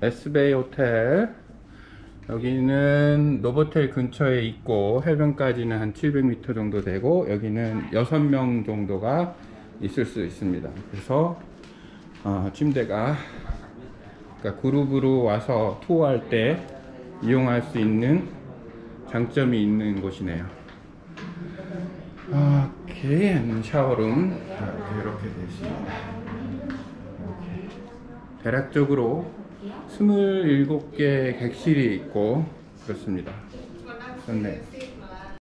에스베이 호텔. 여기는 노보텔 근처에 있고 해변까지는 한 700m 정도 되고 여기는 6명 정도가 있을 수 있습니다. 그래서 어, 침대가 그러니까 그룹으로 와서 투어할 때 이용할 수 있는 장점이 있는 곳이네요. 오케이 샤워룸. 자, 이렇게 되어 있습니다. 대략적으로 27개 객실이 있고 그렇습니다. 좋네.